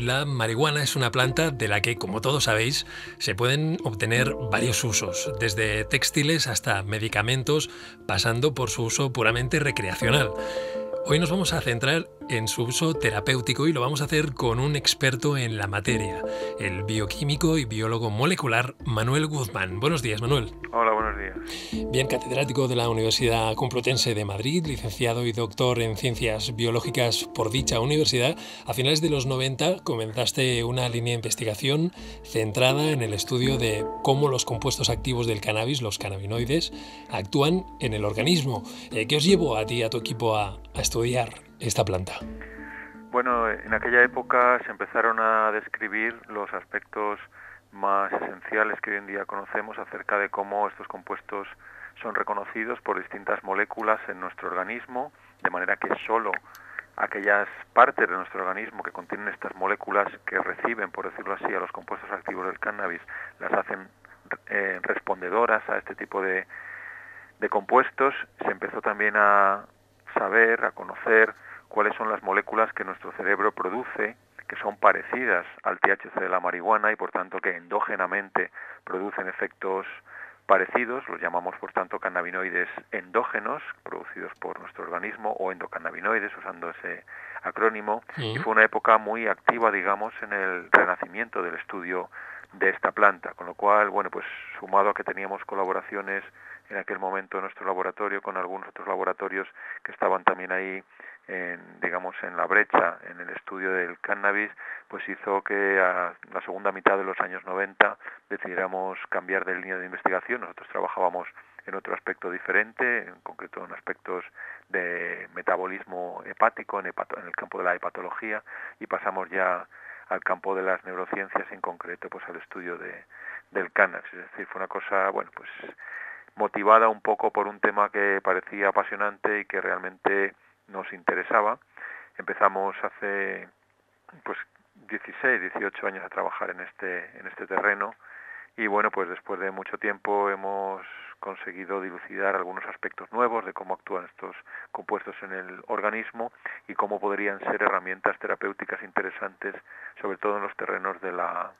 La marihuana es una planta de la que, como todos sabéis, se pueden obtener varios usos, desde textiles hasta medicamentos, pasando por su uso puramente recreacional. Hoy nos vamos a centrar en su uso terapéutico y lo vamos a hacer con un experto en la materia, el bioquímico y biólogo molecular Manuel Guzmán. Buenos días, Manuel. Hola, buenos días. Bien, catedrático de la Universidad Complutense de Madrid, licenciado y doctor en ciencias biológicas por dicha universidad, a finales de los 90 comenzaste una línea de investigación centrada en el estudio de cómo los compuestos activos del cannabis, los cannabinoides, actúan en el organismo. Eh, ¿Qué os llevó a ti y a tu equipo a, a estudiar esta planta? Bueno, en aquella época se empezaron a describir los aspectos más esenciales que hoy en día conocemos acerca de cómo estos compuestos son reconocidos por distintas moléculas en nuestro organismo, de manera que solo aquellas partes de nuestro organismo que contienen estas moléculas que reciben, por decirlo así, a los compuestos activos del cannabis, las hacen eh, respondedoras a este tipo de, de compuestos. Se empezó también a saber, a conocer cuáles son las moléculas que nuestro cerebro produce que son parecidas al THC de la marihuana y por tanto que endógenamente producen efectos parecidos, los llamamos por tanto cannabinoides endógenos, producidos por nuestro organismo, o endocannabinoides, usando ese acrónimo, y fue una época muy activa, digamos, en el renacimiento del estudio de esta planta, con lo cual, bueno, pues sumado a que teníamos colaboraciones en aquel momento en nuestro laboratorio con algunos otros laboratorios que estaban también ahí en, digamos en la brecha en el estudio del cannabis pues hizo que a la segunda mitad de los años 90 decidiéramos cambiar de línea de investigación. Nosotros trabajábamos en otro aspecto diferente en concreto en aspectos de metabolismo hepático en, en el campo de la hepatología y pasamos ya al campo de las neurociencias en concreto pues al estudio de, del cannabis. Es decir fue una cosa bueno pues motivada un poco por un tema que parecía apasionante y que realmente nos interesaba. Empezamos hace pues 16, 18 años a trabajar en este en este terreno y bueno, pues después de mucho tiempo hemos conseguido dilucidar algunos aspectos nuevos de cómo actúan estos compuestos en el organismo y cómo podrían ser herramientas terapéuticas interesantes, sobre todo en los terrenos de la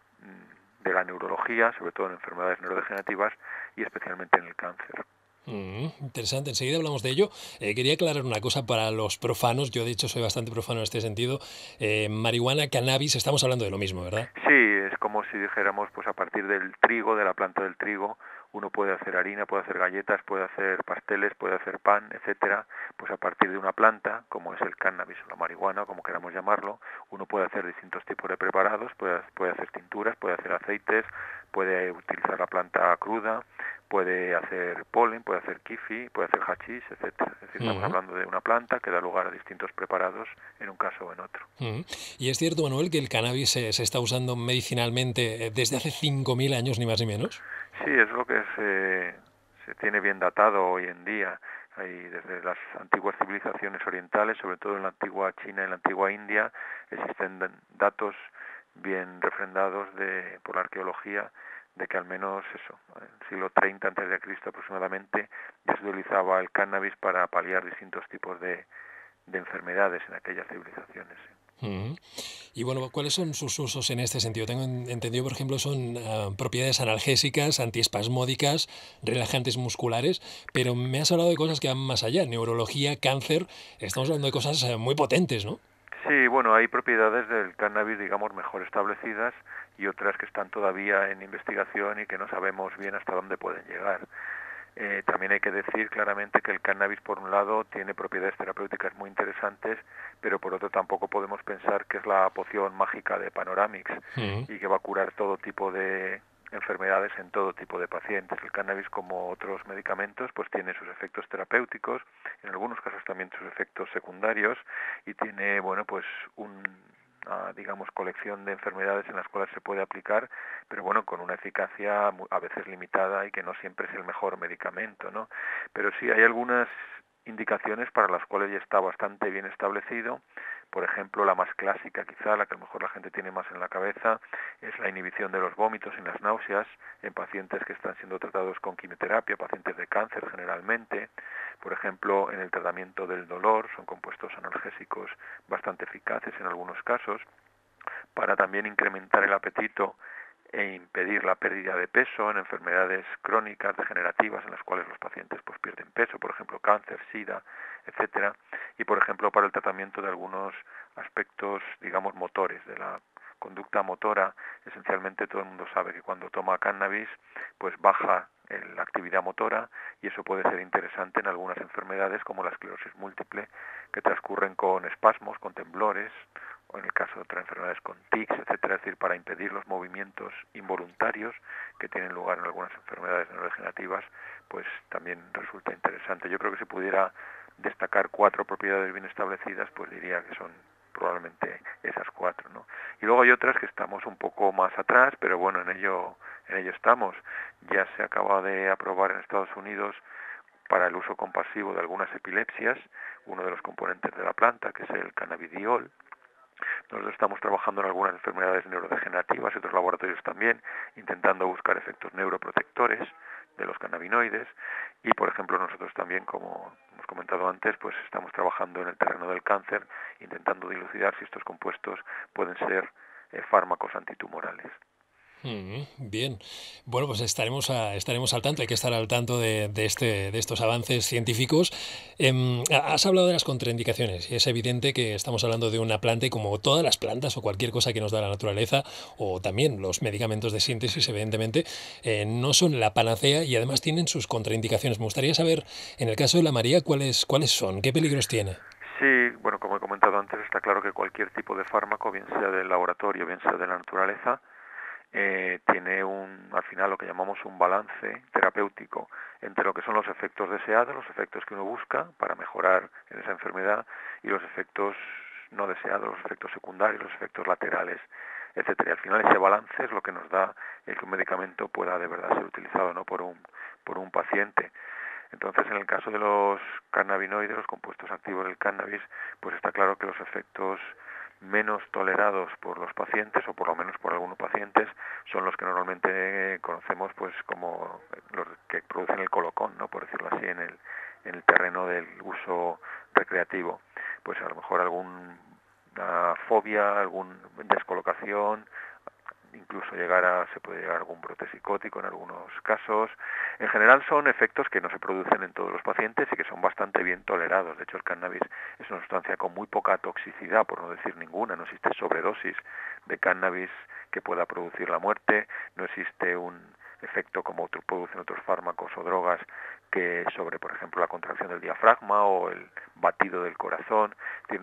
de la neurología, sobre todo en enfermedades neurodegenerativas y especialmente en el cáncer. Mm, interesante, enseguida hablamos de ello. Eh, quería aclarar una cosa para los profanos, yo de hecho soy bastante profano en este sentido. Eh, marihuana, cannabis, estamos hablando de lo mismo, ¿verdad? Sí, es como si dijéramos, pues a partir del trigo, de la planta del trigo, uno puede hacer harina, puede hacer galletas, puede hacer pasteles, puede hacer pan, etcétera, pues a partir de una planta, como es el cannabis o la marihuana, como queramos llamarlo, uno puede hacer distintos tipos de preparados, puede, puede hacer tinturas, puede hacer aceites, puede utilizar la planta cruda, puede hacer polen, puede hacer kifi, puede hacer hachís, etcétera. Es decir, estamos hablando de una planta que da lugar a distintos preparados en un caso o en otro. Y es cierto, Manuel, que el cannabis se, se está usando medicinalmente eh, desde hace 5.000 años, ni más ni menos. Sí, es lo que se, se tiene bien datado hoy en día. Hay desde las antiguas civilizaciones orientales, sobre todo en la antigua China y la antigua India, existen datos bien refrendados de, por la arqueología de que al menos eso, en el siglo 30 antes de Cristo aproximadamente, ya se utilizaba el cannabis para paliar distintos tipos de, de enfermedades en aquellas civilizaciones. Y bueno, ¿cuáles son sus usos en este sentido? Tengo entendido, por ejemplo, son ah, propiedades analgésicas, antiespasmódicas, relajantes musculares, pero me has hablado de cosas que van más allá, neurología, cáncer, estamos hablando de cosas eh, muy potentes, ¿no? Sí, bueno, hay propiedades del cannabis, digamos, mejor establecidas y otras que están todavía en investigación y que no sabemos bien hasta dónde pueden llegar. Eh, también hay que decir claramente que el cannabis, por un lado, tiene propiedades terapéuticas muy interesantes, pero por otro tampoco podemos pensar que es la poción mágica de Panoramix y que va a curar todo tipo de enfermedades en todo tipo de pacientes. El cannabis, como otros medicamentos, pues tiene sus efectos terapéuticos, en algunos casos también sus efectos secundarios y tiene, bueno, pues un digamos, colección de enfermedades en las cuales se puede aplicar, pero bueno, con una eficacia a veces limitada y que no siempre es el mejor medicamento, ¿no? Pero sí hay algunas indicaciones para las cuales ya está bastante bien establecido. Por ejemplo, la más clásica, quizá la que a lo mejor la gente tiene más en la cabeza, es la inhibición de los vómitos y las náuseas en pacientes que están siendo tratados con quimioterapia, pacientes de cáncer generalmente. Por ejemplo, en el tratamiento del dolor, son compuestos analgésicos bastante eficaces en algunos casos para también incrementar el apetito e impedir la pérdida de peso en enfermedades crónicas degenerativas en las cuales los pacientes pues pierden peso, por ejemplo cáncer, sida, etcétera, y por ejemplo para el tratamiento de algunos aspectos, digamos, motores de la conducta motora, esencialmente todo el mundo sabe que cuando toma cannabis, pues baja la actividad motora y eso puede ser interesante en algunas enfermedades como la esclerosis múltiple que transcurren con espasmos, con temblores o en el caso de otras enfermedades con tics, etcétera, es decir, para impedir los movimientos involuntarios que tienen lugar en algunas enfermedades neurodegenerativas, pues también resulta interesante. Yo creo que si pudiera destacar cuatro propiedades bien establecidas, pues diría que son probablemente esas cuatro, ¿no? Y luego hay otras que estamos un poco más atrás, pero bueno, en ello, en ello estamos. Ya se acaba de aprobar en Estados Unidos para el uso compasivo de algunas epilepsias, uno de los componentes de la planta, que es el cannabidiol. Nosotros estamos trabajando en algunas enfermedades neurodegenerativas otros laboratorios también, intentando buscar efectos neuroprotectores de los cannabinoides. Y por ejemplo nosotros también como hemos comentado antes pues estamos trabajando en el terreno del cáncer intentando dilucidar si estos compuestos pueden ser eh, fármacos antitumorales bien, bueno, pues estaremos, estaremos al tanto, hay que estar al tanto de, este, de estos avances científicos. Em, has hablado de las contraindicaciones y es evidente que estamos hablando de una planta y como todas las plantas o cualquier cosa que nos da la naturaleza o también los medicamentos de síntesis, evidentemente, eh, no son la panacea y además tienen sus contraindicaciones. Me gustaría saber, en el caso de la María, cuáles, cuáles son, qué peligros tiene. Sí, bueno, como he comentado antes, está claro que cualquier tipo de fármaco, bien sea del laboratorio, bien sea de la naturaleza, eh, tiene un, al final lo que llamamos un balance terapéutico entre lo que son los efectos deseados, los efectos que uno busca para mejorar en esa enfermedad y los efectos no deseados, los efectos secundarios, los efectos laterales, etcétera. Al final ese balance es lo que nos da el que un medicamento pueda de verdad ser utilizado no por un por un paciente. Entonces, en el caso de los cannabinoides, los compuestos activos del cannabis, pues está claro que los efectos menos tolerados por los pacientes o por lo menos por algunos pacientes son los que normalmente conocemos pues como los que producen el colocón, ¿no? por decirlo así, en el, en el terreno del uso recreativo. Pues a lo mejor alguna fobia, alguna descolocación, incluso llegar a, se puede llegar a algún brote psicótico en algunos casos. En general son efectos que no se producen en todos los pacientes y que son bastante bien tolerados. De hecho, el cannabis es una sustancia con muy poca toxicidad, por no decir ninguna. No existe sobredosis de cannabis que pueda producir la muerte, no existe un efecto como producen otros fármacos o drogas que sobre, por ejemplo, la contracción del diafragma o el batido del corazón.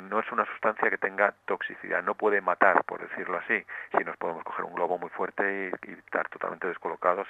No es una sustancia que tenga toxicidad, no puede matar, por decirlo así. Si nos podemos coger un globo muy fuerte y, estar totalmente descolocados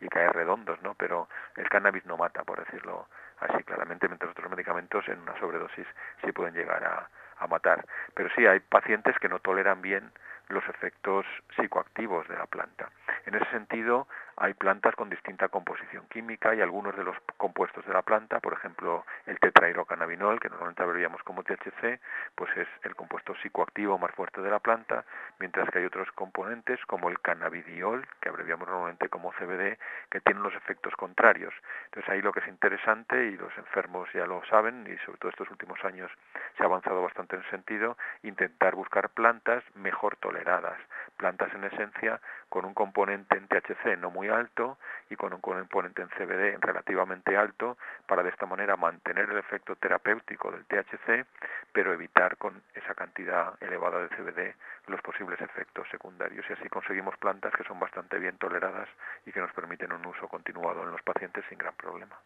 y, caer redondos, ¿no? Pero el cannabis no mata, por decirlo así claramente, mientras otros medicamentos en una sobredosis sí pueden llegar a matar. Pero sí, hay pacientes que no toleran bien los efectos psicoactivos de la planta. En ese sentido, hay plantas con distinta composición química y algunos de los compuestos de la planta, por ejemplo, el tetrahidrocannabinol, que normalmente abreviamos como THC, pues es el compuesto psicoactivo más fuerte de la planta, mientras que hay otros componentes como el cannabidiol, que abreviamos normalmente como CBD, que tienen los efectos contrarios. Entonces ahí lo que es interesante, y los enfermos ya lo saben, y sobre todo estos últimos años se ha avanzado bastante en ese sentido, intentar buscar plantas mejor toleradas, plantas en esencia con un componente en THC no muy alto y con un componente en CBD relativamente alto para de esta manera mantener el efecto terapéutico del THC pero evitar con esa cantidad elevada de CBD los posibles efectos secundarios y así conseguimos plantas que son bastante bien toleradas y que nos permiten un uso continuado en los pacientes sin gran problema.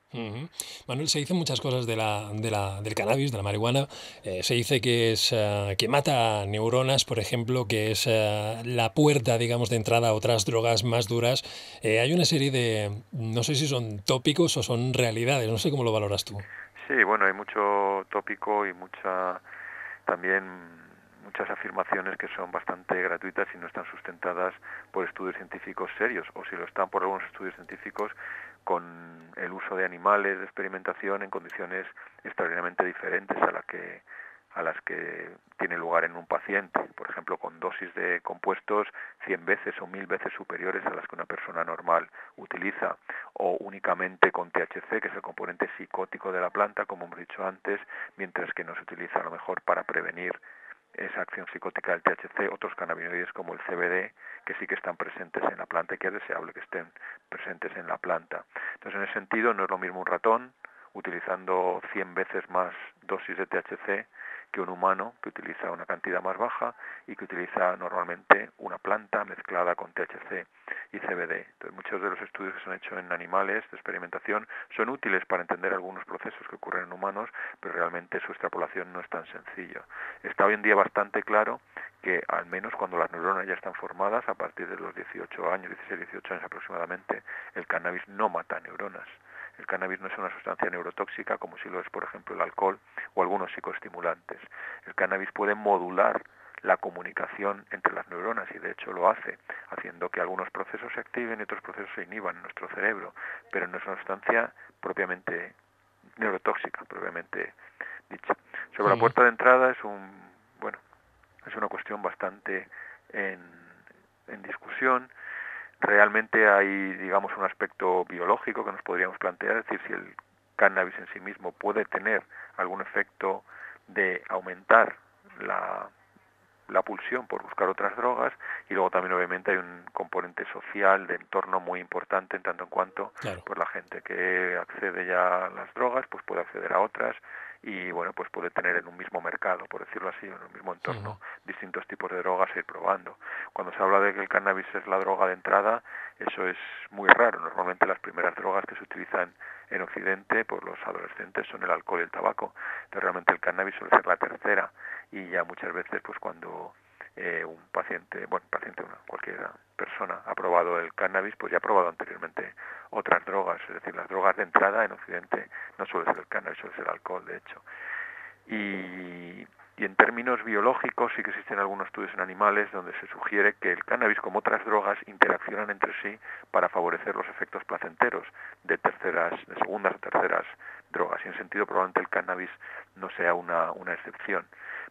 Manuel, se dicen muchas cosas de la, de la, del cannabis, de la marihuana. Eh, se dice que, es, eh, que mata neuronas, por ejemplo, que es eh, la puerta, digamos, de entrada a otras drogas más duras. hay una serie de, no sé si son tópicos o son realidades, no sé cómo lo valoras tú. Sí, bueno, hay mucho tópico y mucha también muchas afirmaciones que son bastante gratuitas y no están sustentadas por estudios científicos serios, o si lo están por algunos estudios científicos con el uso de animales de experimentación en condiciones extraordinariamente diferentes a la que a las que tiene lugar en un paciente, por ejemplo, con dosis de compuestos 100 veces o 1000 veces superiores a las que una persona normal utiliza, o únicamente con THC, que es el componente psicótico de la planta, como hemos dicho antes, mientras que no se utiliza a lo mejor para prevenir esa acción psicótica del THC, otros cannabinoides como el CBD, que sí que están presentes en la planta y que es deseable que estén presentes en la planta. Entonces, en ese sentido, no es lo mismo un ratón utilizando 100 veces más dosis de THC que un humano que utiliza una cantidad más baja y que utiliza normalmente una planta mezclada con THC y CBD. Entonces, muchos de los estudios que se han hecho en animales de experimentación son útiles para entender algunos procesos que ocurren en humanos, pero realmente su extrapolación no es tan sencillo. Está hoy en día bastante claro que al menos cuando las neuronas ya están formadas, a partir de los 18 años, 16, 18 años aproximadamente, el cannabis no mata neuronas el cannabis no es una sustancia neurotóxica como si lo es, por ejemplo, el alcohol o algunos psicoestimulantes. El cannabis puede modular la comunicación entre las neuronas y de hecho lo hace, haciendo que algunos procesos se activen y otros procesos se inhiban en nuestro cerebro, pero no es una sustancia propiamente neurotóxica, propiamente dicha. Sobre la puerta de entrada es un, bueno, es una cuestión bastante en, en discusión realmente hay, digamos, un aspecto biológico que nos podríamos plantear, es decir, si el cannabis en sí mismo puede tener algún efecto de aumentar la, la pulsión por buscar otras drogas y luego también obviamente hay un componente social de entorno muy importante en tanto en cuanto pues la gente que accede ya a las drogas pues puede acceder a otras y bueno pues puede tener en un mismo mercado por decirlo así en un mismo entorno distintos tipos de drogas e ir probando. Cuando se habla de que el cannabis es la droga de entrada eso es muy raro. Normalmente las primeras drogas que se utilizan en Occidente por los adolescentes son el alcohol y el tabaco entonces realmente el cannabis suele ser la tercera y ya muchas veces pues cuando eh, un paciente, bueno, paciente, una, cualquier persona ha probado el cannabis, pues ya ha probado anteriormente otras drogas, es decir, las drogas de entrada en Occidente no suele ser el cannabis, suele ser el alcohol, de hecho. Y, y en términos biológicos sí que existen algunos estudios en animales donde se sugiere que el cannabis, como otras drogas, interaccionan entre sí para favorecer los efectos placenteros de terceras, de segundas o terceras drogas. Y en sentido probablemente el cannabis no sea una excepción,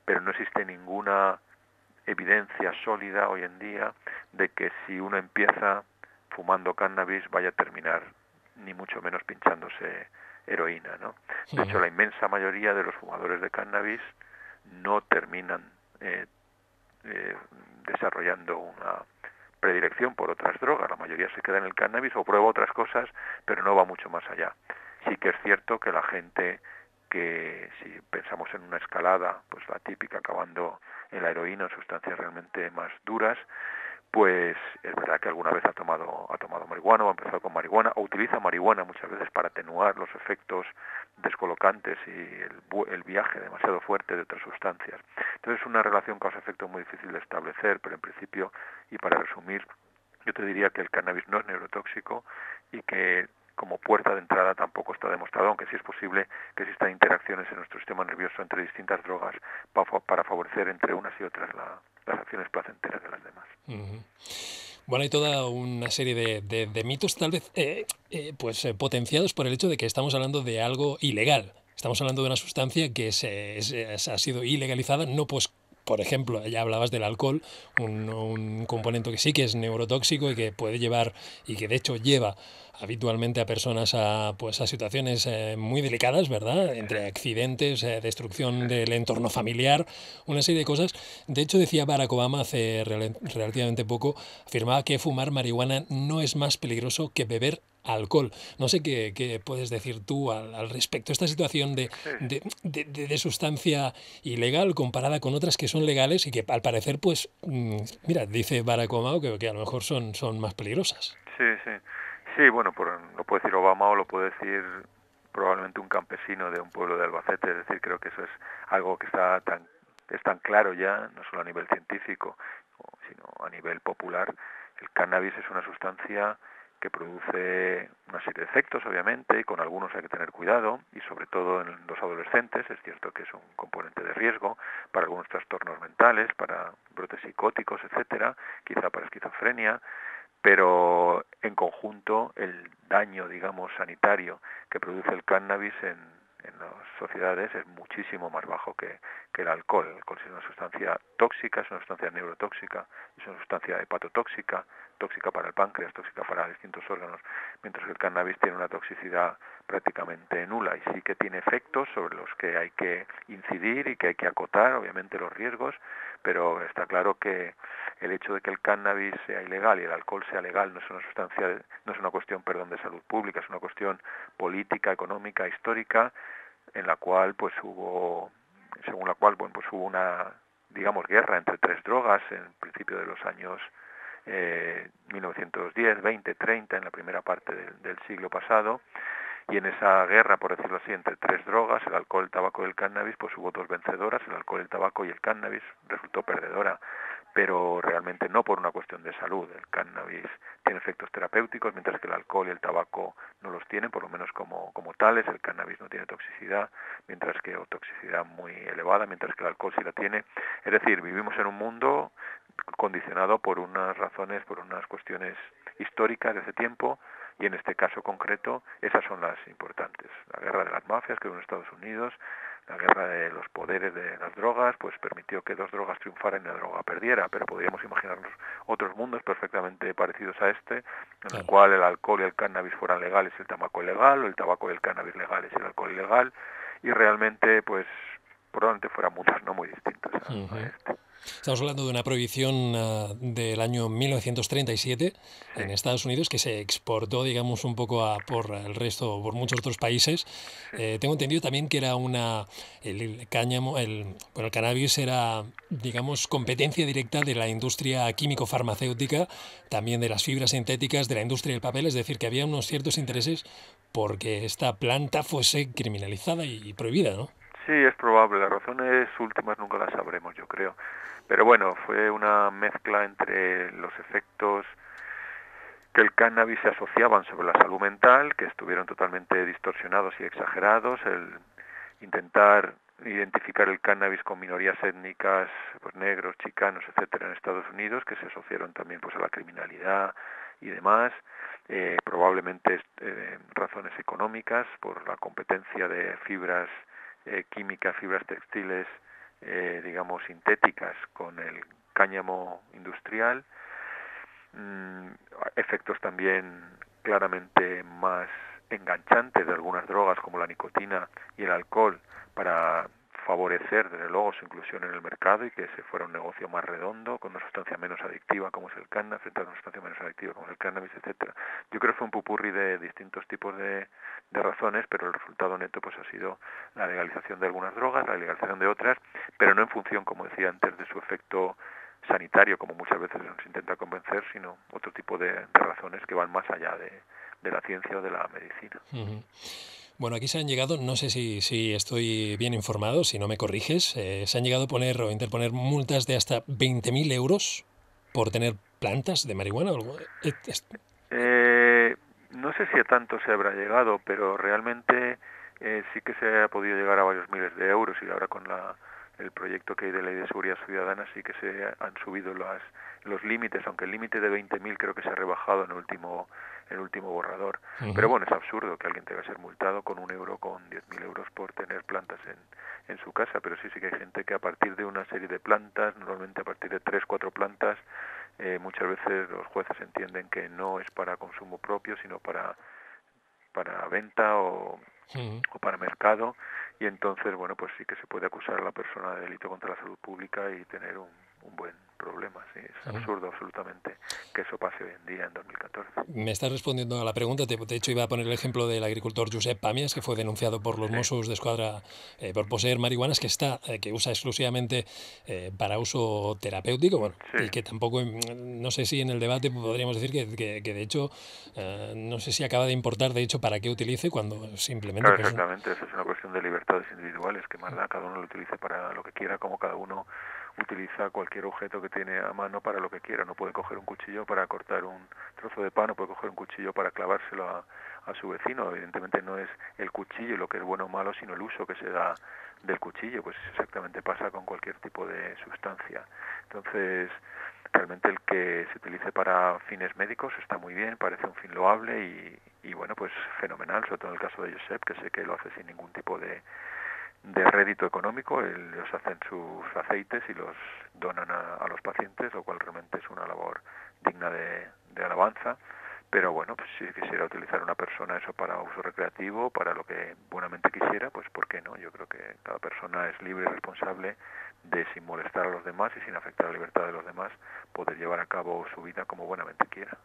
pero no existe ninguna evidencia sólida hoy en día de que si uno empieza fumando cannabis vaya a terminar ni mucho menos pinchándose heroína, ¿no? De hecho, la inmensa mayoría de los fumadores de cannabis no terminan eh, eh, desarrollando una predilección por otras drogas. La mayoría se queda en el cannabis o prueba otras cosas, pero no va mucho más allá. Sí que es cierto que la gente que si pensamos en una escalada, pues la típica acabando en la heroína, sustancias realmente más duras, pues es verdad que alguna vez ha tomado ha tomado marihuana o ha empezado con marihuana o utiliza marihuana muchas veces para atenuar los efectos descolocantes y el, el viaje demasiado fuerte de otras sustancias. Entonces es una relación causa-efecto muy difícil de establecer, pero en principio, y para resumir, yo te diría que el cannabis no es neurotóxico y que como puerta de entrada tampoco está demostrado, aunque sí es posible que existan interacciones en nuestro sistema nervioso entre distintas drogas para favorecer entre unas y otras las acciones placenteras de las demás. Bueno, hay toda una serie de, mitos, tal vez eh, eh, pues eh, potenciados por el hecho de que estamos hablando de algo ilegal. Estamos hablando de una sustancia que se, ha sido ilegalizada, no pues por ejemplo, ya hablabas del alcohol, un, componente que sí que es neurotóxico y que puede llevar, y que de hecho lleva habitualmente a personas a, pues, a situaciones eh, muy delicadas, ¿verdad? Entre accidentes, eh, destrucción del entorno familiar, una serie de cosas. De hecho, decía Barack Obama hace relativamente poco, afirmaba que fumar marihuana no es más peligroso que beber alcohol. No sé qué, qué puedes decir tú al, respecto. Esta situación de, de, de, sustancia ilegal comparada con otras que son legales y que al parecer, pues, mm, mira, dice Barack Obama que, que a lo mejor son, son más peligrosas. Sí, sí. Sí, bueno, lo puede decir Obama o lo puede decir probablemente un campesino de un pueblo de Albacete. Es decir, creo que eso es algo que está tan, es tan claro ya, no solo a nivel científico, sino a nivel popular. El cannabis es una sustancia que produce una serie de efectos, obviamente, y con algunos hay que tener cuidado, y sobre todo en los adolescentes, es cierto que es un componente de riesgo para algunos trastornos mentales, para brotes psicóticos, etcétera, quizá para esquizofrenia, pero en conjunto el daño, digamos, sanitario que produce el cannabis en, en las sociedades es muchísimo más bajo que, que el alcohol. El alcohol es una sustancia tóxica, es una sustancia neurotóxica, es una sustancia hepatotóxica, tóxica para el páncreas, tóxica para distintos órganos, mientras que el cannabis tiene una toxicidad prácticamente nula y sí que tiene efectos sobre los que hay que incidir y que hay que acotar, obviamente, los riesgos, pero está claro que el hecho de que el cannabis sea ilegal y el alcohol sea legal no es una sustancia, no es una cuestión, perdón, de salud pública, es una cuestión política, económica, histórica, en la cual pues hubo, según la cual bueno pues hubo una digamos guerra entre tres drogas en principio de los años eh, 1910, 20, 30, en la primera parte del, siglo pasado, y en esa guerra, por decirlo así, entre tres drogas, el alcohol, el tabaco y el cannabis, pues hubo dos vencedoras, el alcohol, el tabaco y el cannabis resultó perdedora, pero realmente no por una cuestión de salud. El cannabis tiene efectos terapéuticos, mientras que el alcohol y el tabaco no los tienen, por lo menos como, como tales. El cannabis no tiene toxicidad, mientras que o toxicidad muy elevada, mientras que el alcohol sí la tiene. Es decir, vivimos en un mundo condicionado por unas razones, por unas cuestiones históricas de ese tiempo y en este caso concreto esas son las importantes. La guerra de las mafias que hubo en Estados Unidos, la guerra de los poderes de las drogas, pues permitió que dos drogas triunfaran y la droga perdiera, pero podríamos imaginarnos otros mundos perfectamente parecidos a este, en el cual el alcohol y el cannabis fueran legales y el tabaco ilegal, o el tabaco y el cannabis legales y el alcohol ilegal, y realmente pues probablemente fueran mundos no muy distintos a, este. Estamos hablando de una prohibición ah, del año 1937 en Estados Unidos que se exportó, digamos, un poco a, por el resto, por muchos otros países. Eh, tengo entendido también que era una. El cáñamo, el, bueno, el cannabis era, digamos, competencia directa de la industria químico-farmacéutica, también de las fibras sintéticas, de la industria del papel, es decir, que había unos ciertos intereses porque esta planta fuese criminalizada y prohibida, ¿no? Sí, es probable. Las razones últimas nunca las sabremos, yo creo. Pero bueno, fue una mezcla entre los efectos que el cannabis se asociaban sobre la salud mental, que estuvieron totalmente distorsionados y exagerados, el intentar identificar el cannabis con minorías étnicas, pues negros, chicanos, etcétera, en Estados Unidos, que se asociaron también pues a la criminalidad y demás, eh, probablemente eh, razones económicas por la competencia de fibras eh, químicas, fibras textiles eh, digamos, sintéticas con el cáñamo industrial, mm, efectos también claramente más enganchantes de algunas drogas como la nicotina y el alcohol para favorecer desde luego su inclusión en el mercado y que se fuera un negocio más redondo con una sustancia menos adictiva como es el cannabis frente a una sustancia menos adictiva como el cannabis, etcétera. Yo creo que fue un pupurri de distintos tipos de, razones, pero el resultado neto pues ha sido la legalización de algunas drogas, la legalización de otras, pero no en función, como decía antes, de su efecto sanitario, como muchas veces nos intenta convencer, sino otro tipo de, razones que van más allá de, la ciencia o de la medicina. Bueno, aquí se han llegado, no sé si, si estoy bien informado, si no me corriges, eh, se han llegado a poner o interponer multas de hasta 20.000 euros por tener plantas de marihuana. Eh, eh, no sé si a tanto se habrá llegado, pero realmente eh, sí que se ha podido llegar a varios miles de euros y ahora con la, el proyecto que hay de ley de seguridad ciudadana sí que se han subido las, los límites, aunque el límite de 20.000 creo que se ha rebajado en el último el último borrador. Pero bueno, es absurdo que alguien tenga que ser multado con un euro, con 10.000 euros por tener plantas en, en su casa, pero sí, sí que hay gente que a partir de una serie de plantas, normalmente a partir de tres, cuatro plantas, eh, muchas veces los jueces entienden que no es para consumo propio, sino para, para venta o, o para mercado, y entonces, bueno, pues sí que se puede acusar a la persona de delito contra la salud pública y tener un, un buen problema. Sí, es absurdo absolutamente que eso pase hoy en día, en 2014. Me estás respondiendo a la pregunta. De hecho, iba a poner el ejemplo del agricultor Josep Pamias, que fue denunciado por los Mossos de Escuadra eh, por poseer marihuanas que está eh, que usa exclusivamente eh, para uso terapéutico. Bueno, y que tampoco, mm, no sé si en el debate podríamos decir que, que, de hecho, no sé si acaba de importar, de hecho, para qué utilice cuando simplemente. Claro, pues, exactamente. Eso es una cuestión de libertades individuales, que más da cada uno lo utilice para lo que quiera, como cada uno utiliza cualquier objeto que tiene a mano para lo que quiera. No puede coger un cuchillo para cortar un trozo de pan, no puede coger un cuchillo para clavárselo a, a su vecino. Evidentemente no es el cuchillo lo que es bueno o malo, sino el uso que se da del cuchillo. Pues exactamente pasa con cualquier tipo de sustancia. Entonces, realmente el que se utilice para fines médicos está muy bien, parece un fin loable y, y bueno, pues fenomenal, sobre todo en el caso de Josep, que sé que lo hace sin ningún tipo de, de rédito económico, ellos hacen sus aceites y los donan a, los pacientes, lo cual realmente es una labor digna de, de alabanza pero bueno, pues si quisiera utilizar una persona eso para uso recreativo, para lo que buenamente quisiera, pues ¿por qué no? Yo creo que cada persona es libre y responsable de sin molestar a los demás y sin afectar la libertad de los demás poder llevar a cabo su vida como buenamente quiera.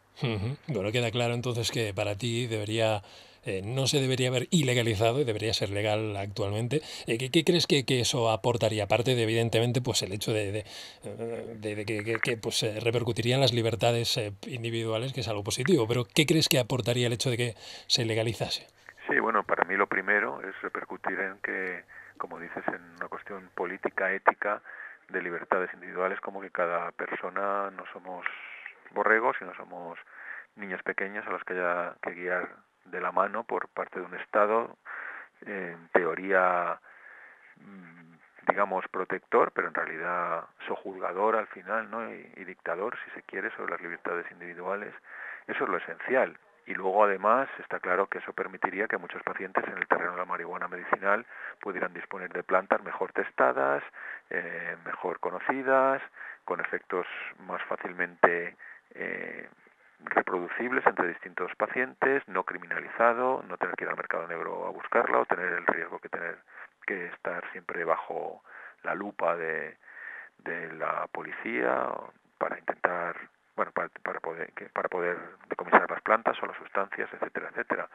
Bueno, queda claro entonces que para ti debería eh, no se debería haber ilegalizado y debería ser legal actualmente. Eh, ¿qué, crees que, eso aportaría? Aparte de, evidentemente, pues el hecho de, de, que, que, pues, repercutirían las libertades eh, individuales, que es algo positivo, pero ¿qué crees que aportaría el hecho de que se legalizase? Sí, bueno, para mí lo primero es repercutir en que como dices, en una cuestión política, ética, de libertades individuales, como que cada persona no somos borregos, sino somos niños pequeños a los que haya que guiar de la mano por parte de un Estado, en teoría, mm, digamos, protector, pero en realidad sojuzgador al final, ¿no? y dictador, si se quiere, sobre las libertades individuales. Eso es lo esencial. Y luego, además, está claro que eso permitiría que muchos pacientes en el terreno de la marihuana medicinal pudieran disponer de plantas mejor testadas, eh, mejor conocidas, con efectos más fácilmente eh, reproducibles entre distintos pacientes, no criminalizado, no tener que ir al mercado negro a buscarla o tener el riesgo que tener que estar siempre bajo la lupa de, de la policía para intentar bueno, para, para poder para poder decomisar las plantas o las sustancias, etcétera, etcétera.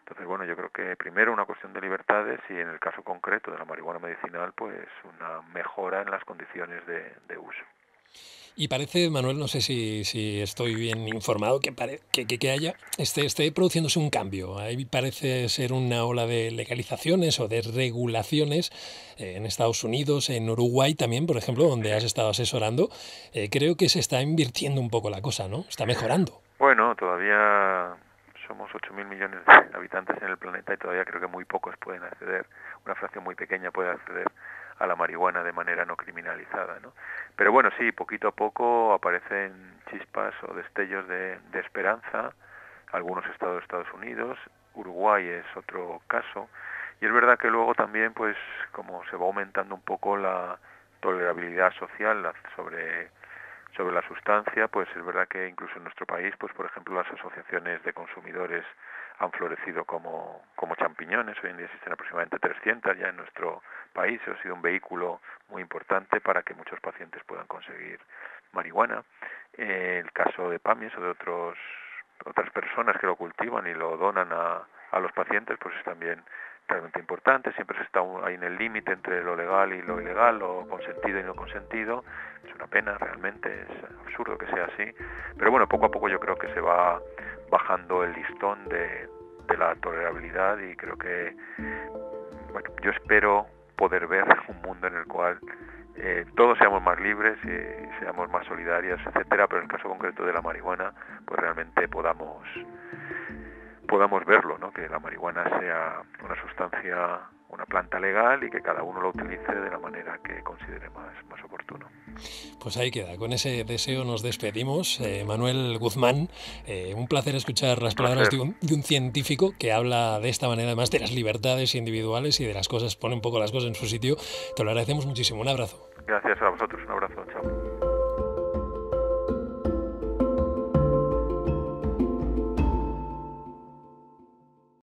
Entonces, bueno, yo creo que primero una cuestión de libertades y en el caso concreto de la marihuana medicinal, pues una mejora en las condiciones de, de uso. Y parece, Manuel, no sé si, si estoy bien informado, que, que, que, haya, esté, esté produciéndose un cambio. Ahí parece ser una ola de legalizaciones o de regulaciones eh, en Estados Unidos, en Uruguay también, por ejemplo, donde has estado asesorando. Eh, creo que se está invirtiendo un poco la cosa, ¿no? Está mejorando. Bueno, todavía somos 8.000 millones de habitantes en el planeta y todavía creo que muy pocos pueden acceder, una fracción muy pequeña puede acceder a la marihuana de manera no criminalizada. ¿no? Pero bueno, sí, poquito a poco aparecen chispas o destellos de, esperanza, algunos estados de Estados Unidos, Uruguay es otro caso, y es verdad que luego también, pues, como se va aumentando un poco la tolerabilidad social sobre sobre la sustancia, pues es verdad que incluso en nuestro país, pues por ejemplo las asociaciones de consumidores han florecido como, como champiñones, hoy en día existen aproximadamente 300 ya en nuestro país, ha sido un vehículo muy importante para que muchos pacientes puedan conseguir marihuana. el caso de PAMIES o de otros, otras personas que lo cultivan y lo donan a, a los pacientes, pues es también realmente importante, siempre se está ahí en el límite entre lo legal y lo ilegal, lo consentido y no consentido, es una pena realmente, es absurdo que sea así, pero bueno, poco a poco yo creo que se va bajando el listón de, la tolerabilidad y creo que, yo espero poder ver un mundo en el cual eh, todos seamos más libres y seamos más solidarios, etcétera, pero en el caso concreto de la marihuana, pues realmente podamos podamos verlo, ¿no? que la marihuana sea una sustancia, una planta legal y que cada uno lo utilice de la manera que considere más, más oportuno. Pues ahí queda, con ese deseo nos despedimos. Eh, Manuel Guzmán, eh, un placer escuchar las palabras de un, de un, científico que habla de esta manera además de las libertades individuales y de las cosas, pone un poco las cosas en su sitio. Te lo agradecemos muchísimo, un abrazo. Gracias a vosotros, un abrazo, chao.